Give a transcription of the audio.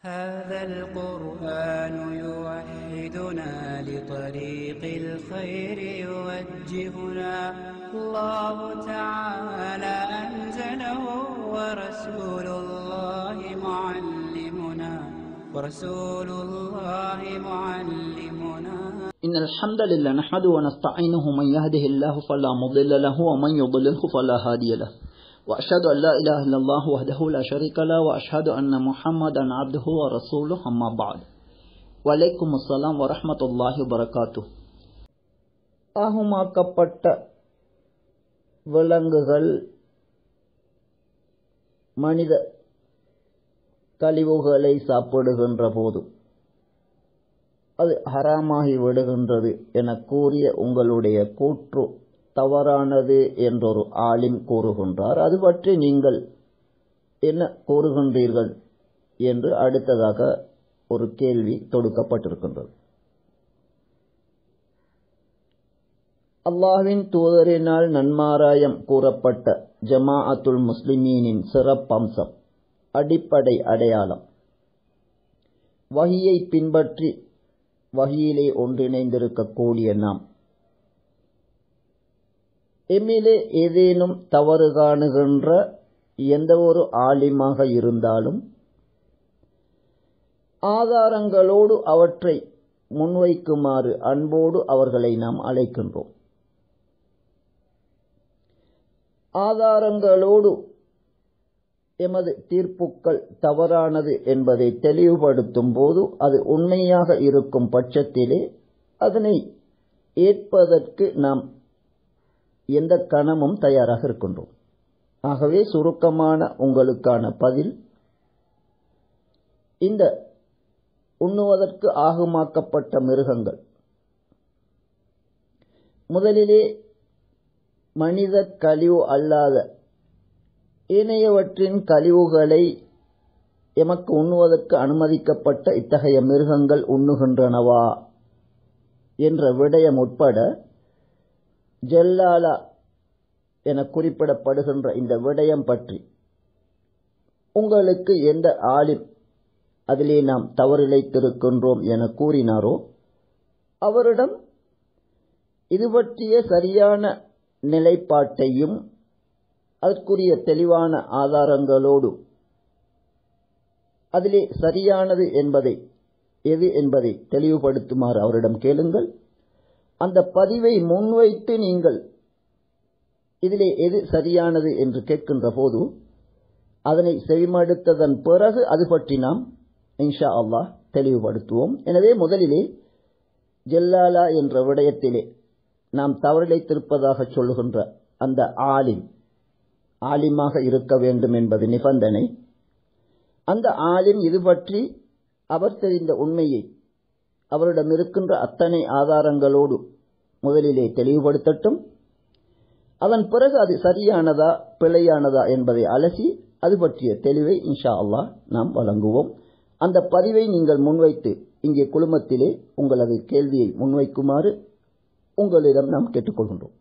هذا القرآن يوحدنا لطريق الخير يوجهنا. الله تعالى أنزله ورسول الله معلمنا. ورسول الله معلمنا. إن الحمد لله نحمده ونستعينه من يهده الله فلا مضل له ومن يضلله فلا هادي له. وأشهد أن لا إله إلا الله وحده لا شريك له وأشهد أن محمدا عبده ورسوله أما بعد. வலைக்கும் அஸ்லாம் வரமத்துல்லாஹி வரகாத்து ஆகுமாக்கப்பட்ட விலங்குகள் மனித கழிவுகளை சாப்பிடுகின்ற போது அது ஹராமாகி விடுகின்றது என கூறிய உங்களுடைய கூற்று தவறானது என்றொரு ஆலிம் கூறுகின்றார். அது பற்றி நீங்கள் என்ன கூறுகின்றீர்கள் என்று அடுத்ததாக ஒரு கேள்வி தொடுக்கப்பட்டிருக்கின்றது. அல்லாஹின் தூதரினால் நன்மாராயம் கூறப்பட்ட ஜமாஅத்துல் முஸ்லிமீனின் சிறப்பம்சம் அடிப்படை அடையாளம். வகியை பின்பற்றி வகியிலே ஒன்றிணைந்திருக்கக்கூடிய நாம் எம்மிலே ஏதேனும் தவறு காணுகின்ற எந்த ஒரு ஆலிமாக இருந்தாலும் ஆதாரங்களோடு அவற்றை முன்வைக்குமாறு அன்போடு அவர்களை நாம் அழைக்கின்றோம். ஆதாரங்களோடு எமது தீர்ப்புக்கள் தவறானது என்பதை தெளிவுபடுத்தும் போது அது உண்மையாக இருக்கும் பட்சத்திலே அதனை ஏற்பதற்கு நாம் எந்த கணமும் தயாராக இருக்கின்றோம். ஆகவே சுருக்கமான உங்களுக்கான பதில் இந்த உண்ணுவதற்கு ஆகுமாக்கப்பட்ட மிருகங்கள். முதலிலே மனித கழிவு அல்லாத ஏனையவற்றின் கழிவுகளை எமக்கு உண்ணுவதற்கு அனுமதிக்கப்பட்ட இத்தகைய மிருகங்கள் உண்ணுகின்றனவா? என்ற விடயம் உட்பட ஜல்லாலா என குறிப்பிடப்படுகின்ற இந்த விடயம் பற்றி. உங்களுக்கு எந்த ஆலிம் அதிலே நாம் தவறிழைத்திருக்கின்றோம் என கூறினாரோ அவரிடம் இது பற்றிய சரியான நிலைப்பாட்டையும் அதற்குரிய தெளிவான ஆதாரங்களோடு அதிலே சரியானது என்பதை எது என்பதை தெளிவுபடுத்துமாறு அவரிடம் கேளுங்கள். அந்த பதிவை முன்வைத்து நீங்கள் இதிலே எது சரியானது என்று கேட்கின்ற போது அதனை செவிமடுத்ததன் பிறகு அது பற்றி நாம் இன்ஷா அல்லாஹ் தெளிவுபடுத்துவோம். எனவே முதலிலே ஜெல்லாலா என்ற விடயத்திலே நாம் தவறிழைத்திருப்பதாக சொல்லுகின்ற அந்த ஆலிம் ஆலிமாக இருக்க வேண்டும் என்பது நிபந்தனை. அந்த ஆலிம் இது பற்றி அவர் தெரிந்த உண்மையை அவரிடம் இருக்கின்ற அத்தனை ஆதாரங்களோடு முதலிலே தெளிவுபடுத்தட்டும். அதன் பிறகு அது சரியானதா பிழையானதா என்பதை அலசி அது பற்றிய தெளிவை இன்ஷா அல்லாஹ் நாம் வழங்குவோம். அந்த பதிவை நீங்கள் முன்வைத்து இங்கே குழுமத்திலே உங்களது கேள்வியை முன்வைக்குமாறு உங்களிடம் நாம் கேட்டுக்கொள்கின்றோம்.